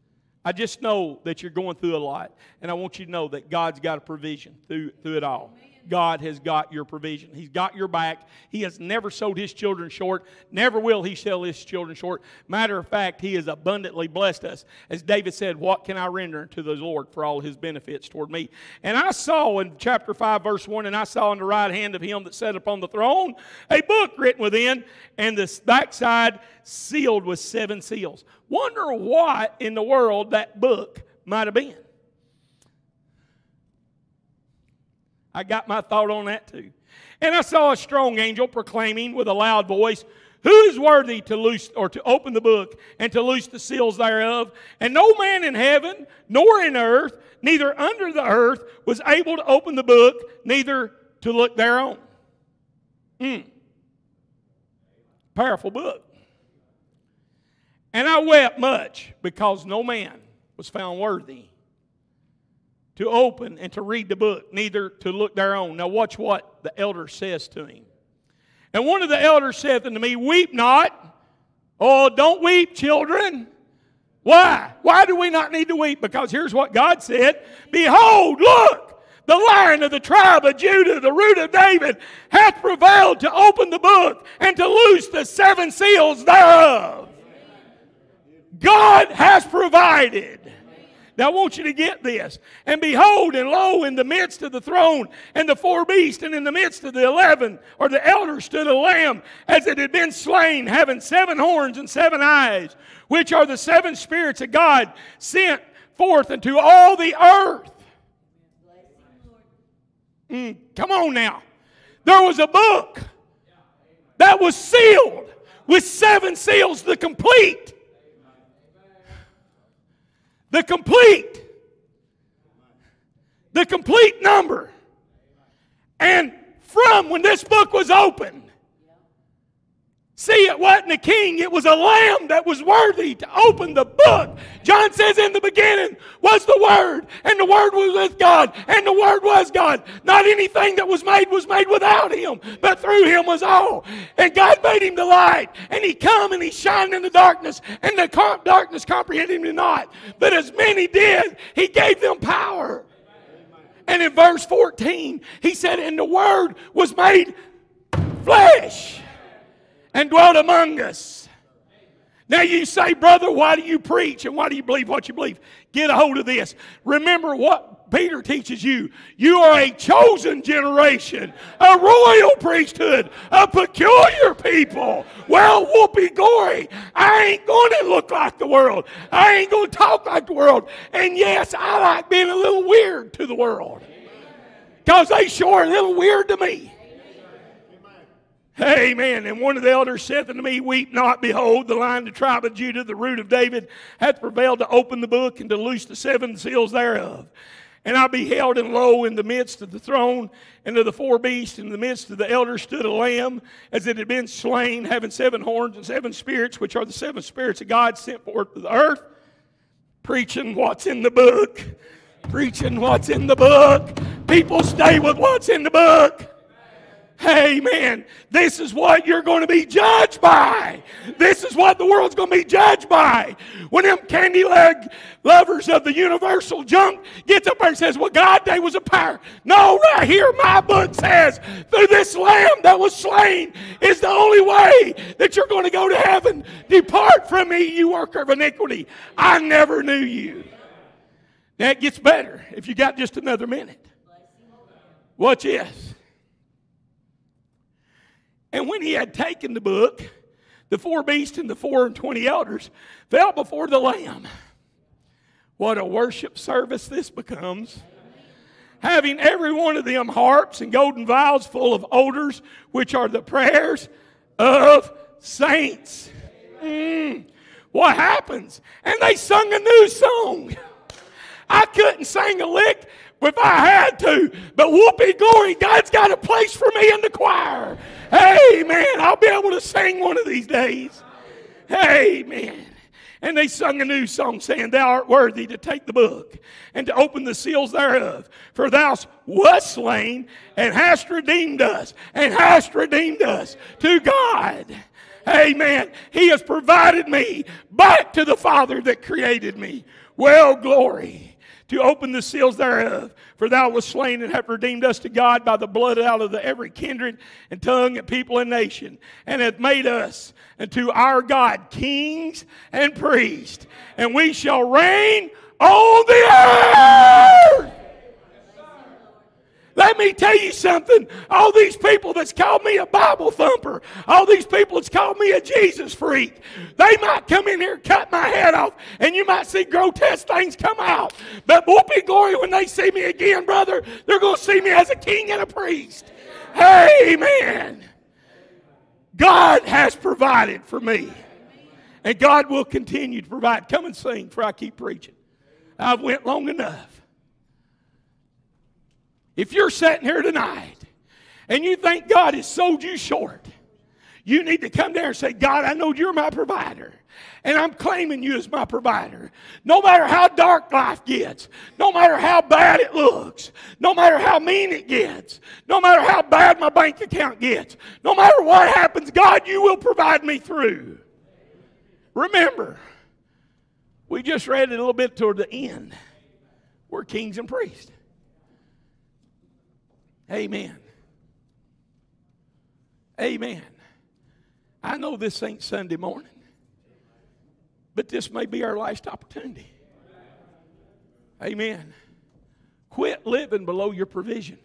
I just know that you're going through a lot, and I want you to know that God's got a provision through, through it all. Amen. God has got your provision. He's got your back. He has never sold his children short. Never will he sell his children short. Matter of fact, he has abundantly blessed us. As David said, What can I render to the Lord for all his benefits toward me? And I saw in chapter 5, verse 1, and I saw in the right hand of him that sat upon the throne a book written within, and the backside sealed with seven seals. Wonder what in the world that book might have been. I got my thought on that too. And I saw a strong angel proclaiming with a loud voice, Who is worthy to loose or to open the book and to loose the seals thereof? And no man in heaven, nor in earth, neither under the earth, was able to open the book, neither to look thereon. Mm. Powerful book. And I wept much because no man was found worthy to open and to read the book, neither to look thereon. Now, watch what the elder says to him. And one of the elders saith unto me, Weep not. Oh, don't weep, children. Why? Why do we not need to weep? Because here's what God said Behold, look, the lion of the tribe of Judah, the root of David, hath prevailed to open the book and to loose the seven seals thereof. God has provided. Now I want you to get this. And behold, and lo, in the midst of the throne, and the four beasts, and in the midst of the eleven, or the elders, stood a lamb as it had been slain, having seven horns and seven eyes, which are the seven spirits of God sent forth into all the earth. Mm, come on now. There was a book that was sealed with seven seals, the complete the complete, the complete number. And from when this book was opened, See, it wasn't a king, it was a lamb that was worthy to open the book. John says, In the beginning was the Word, and the Word was with God, and the Word was God. Not anything that was made was made without Him, but through Him was all. And God made Him the light, and He come and He shined in the darkness, and the darkness comprehended Him not. But as many did, He gave them power. And in verse 14, He said, And the Word was made flesh and dwelt among us. Now you say, brother, why do you preach and why do you believe what you believe? Get a hold of this. Remember what Peter teaches you. You are a chosen generation, a royal priesthood, a peculiar people. Well, whoopee gory. I ain't going to look like the world. I ain't going to talk like the world. And yes, I like being a little weird to the world. Because they sure are a little weird to me. Amen. And one of the elders saith unto me, Weep not, behold, the lion of the tribe of Judah, the root of David, hath prevailed to open the book and to loose the seven seals thereof. And I beheld, and lo, in the midst of the throne and of the four beasts, in the midst of the elders stood a lamb, as it had been slain, having seven horns and seven spirits, which are the seven spirits of God sent forth to the earth, preaching what's in the book. Preaching what's in the book. People stay with what's in the book. Amen. This is what you're going to be judged by. This is what the world's going to be judged by. When them candy leg lovers of the universal junk gets up there and says, Well, God, they was a power. No, right here, my book says, through this lamb that was slain is the only way that you're going to go to heaven. Depart from me, you worker of iniquity. I never knew you. It gets better if you got just another minute. Watch this. And when he had taken the book, the four beasts and the four and twenty elders fell before the Lamb. What a worship service this becomes. Having every one of them harps and golden vials full of odors, which are the prayers of saints. Mm. What happens? And they sung a new song. I couldn't sing a lick if I had to, but whoopee glory, God's got a place for me in the choir. Amen. I'll be able to sing one of these days. Hey, Amen. And they sung a new song saying, Thou art worthy to take the book and to open the seals thereof. For thou wast slain and hast redeemed us and hast redeemed us to God. Amen. He has provided me back to the Father that created me. Well, glory to open the seals thereof. For thou wast slain and hast redeemed us to God by the blood out of the every kindred and tongue and people and nation, and hath made us unto our God kings and priests, and we shall reign on the earth. Let me tell you something. All these people that's called me a Bible thumper, all these people that's called me a Jesus freak, they might come in here cut my head off, and you might see grotesque things come out. But whoopee glory when they see me again, brother, they're going to see me as a king and a priest. Amen. God has provided for me. And God will continue to provide. Come and sing for I keep preaching. I've went long enough. If you're sitting here tonight and you think God has sold you short, you need to come there and say, God, I know you're my provider. And I'm claiming you as my provider. No matter how dark life gets, no matter how bad it looks, no matter how mean it gets, no matter how bad my bank account gets, no matter what happens, God, you will provide me through. Remember, we just read it a little bit toward the end. We're kings and priests. Amen. Amen. I know this ain't Sunday morning, but this may be our last opportunity. Amen. Quit living below your provision.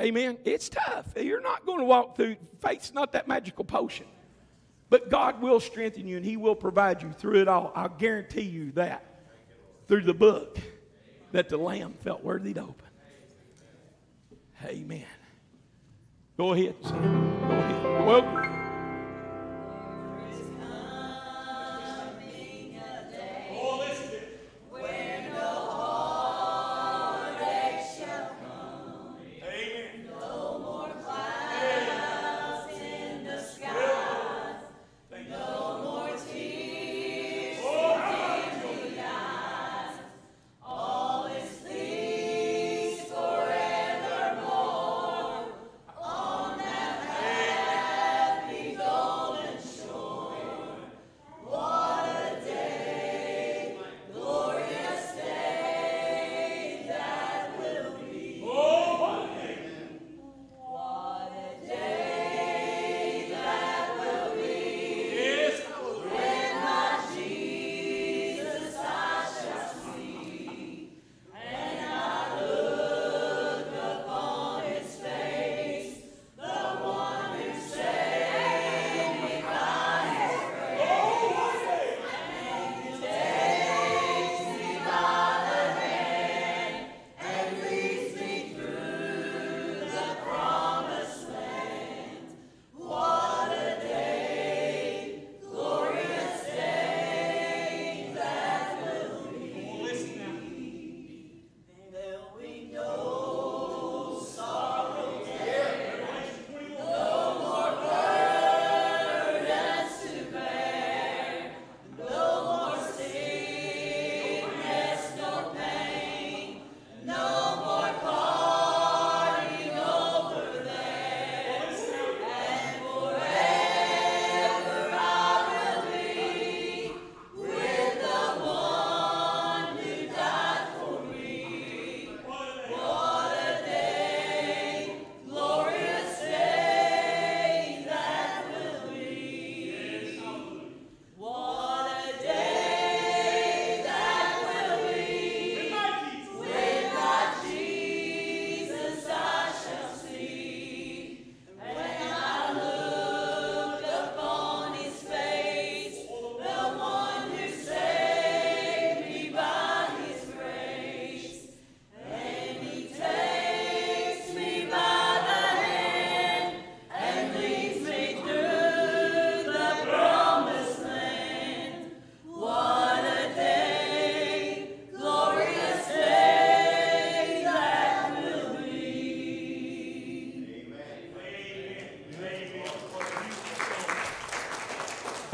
Amen. It's tough. You're not going to walk through, faith's not that magical potion. But God will strengthen you and He will provide you through it all. I'll guarantee you that through the book that the Lamb felt worthy to open. Amen. Go ahead, son. Go ahead. You're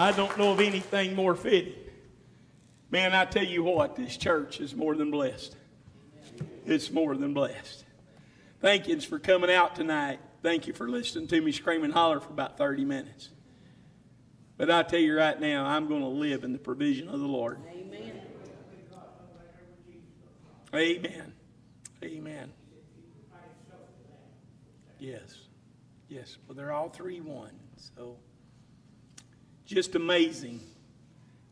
I don't know of anything more fitting. Man, I tell you what, this church is more than blessed. It's more than blessed. Thank you for coming out tonight. Thank you for listening to me scream and holler for about 30 minutes. But I tell you right now, I'm going to live in the provision of the Lord. Amen. Amen. Amen. Yes. Yes. Well, they're all three one. Just amazing.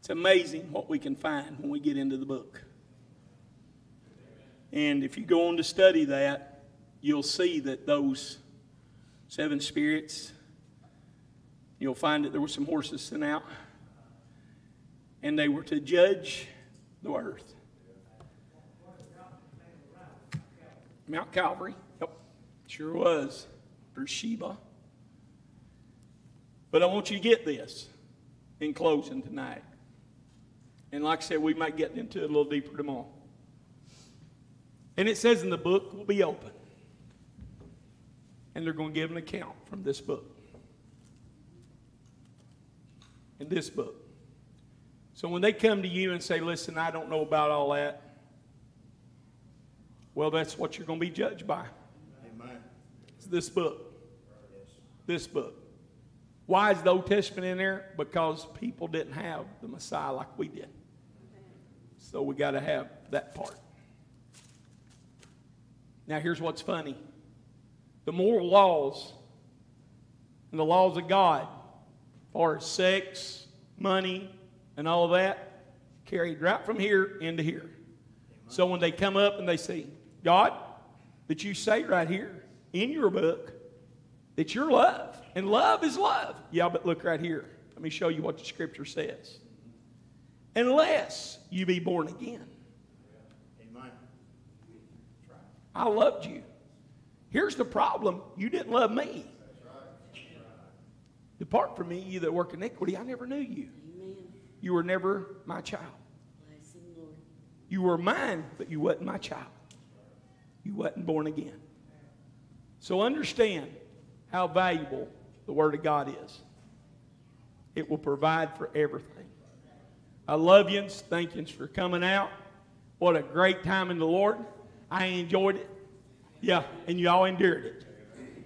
It's amazing what we can find when we get into the book. And if you go on to study that, you'll see that those seven spirits, you'll find that there were some horses sent out, and they were to judge the earth. Mount Calvary. Yep, sure was. Beersheba. But I want you to get this in closing tonight. And like I said, we might get into it a little deeper tomorrow. And it says in the book will be open. And they're going to give an account from this book. In this book. So when they come to you and say, listen, I don't know about all that, well, that's what you're going to be judged by. Amen. It's this book. This book. Why is the Old Testament in there? Because people didn't have the Messiah like we did. So we got to have that part. Now, here's what's funny the moral laws and the laws of God, as sex, money, and all that, carried right from here into here. So when they come up and they say, God, that you say right here in your book that you're love, and love is love. Yeah, but look right here. Let me show you what the scripture says. Unless you be born again. Amen. I loved you. Here's the problem you didn't love me. Depart from me, you that work iniquity. I never knew you. Amen. You were never my child. Bless him, Lord. You were mine, but you wasn't my child. You wasn't born again. So understand how valuable the Word of God is. It will provide for everything. I love you. Thank you for coming out. What a great time in the Lord. I enjoyed it. Yeah, and you all endured it.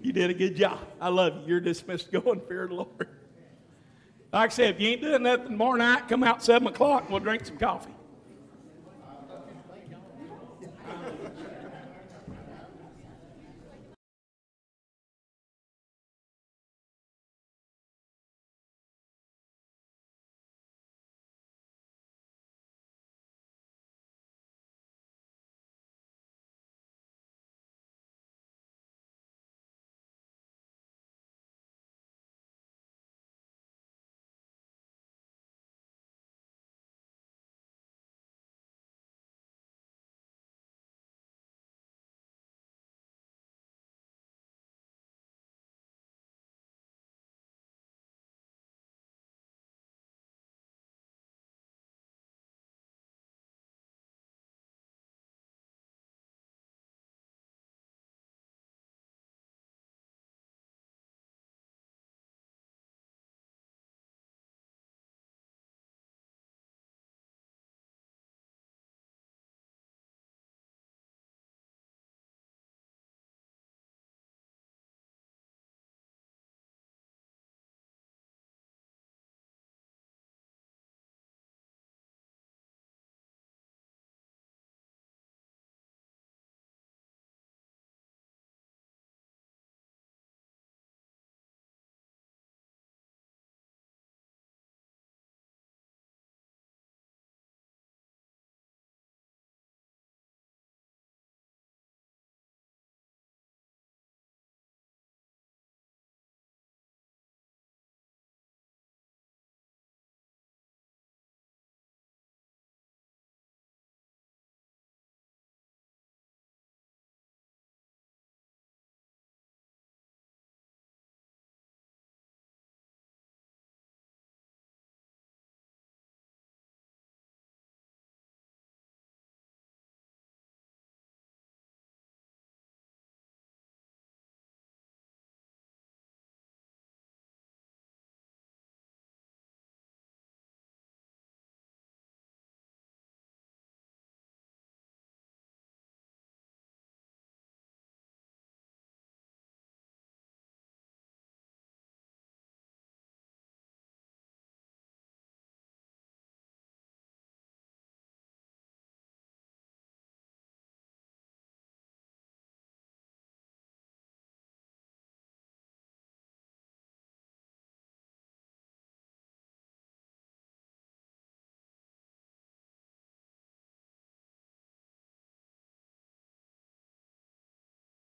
You did a good job. I love you. You're dismissed go and fear the Lord. Like I said, if you ain't doing nothing tomorrow night, come out 7 o'clock and we'll drink some coffee.